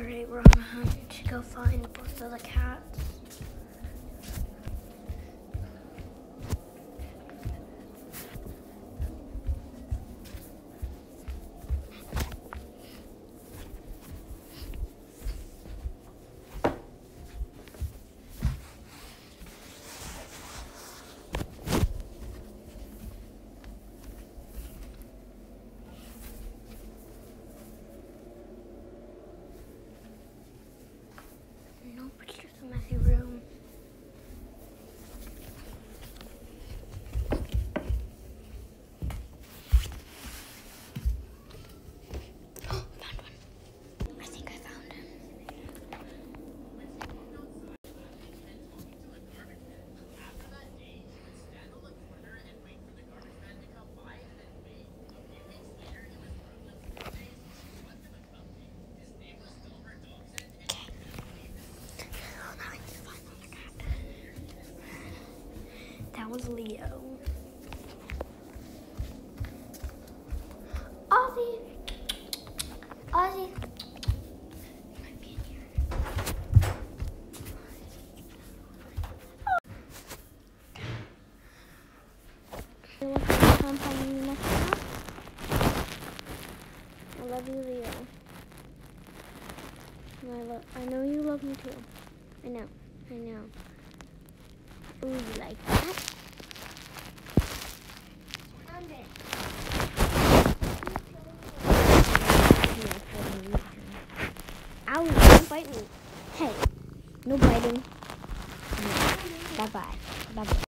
Alright, we're on a hunt to go find both of the cats. Messy room. That was Leo. Ozzy! Ozzy! I love you, Leo. I know you love me too. I know. I know. Ooh, like that? Ow, don't bite me. Hey, no biting. Bye-bye. Bye-bye.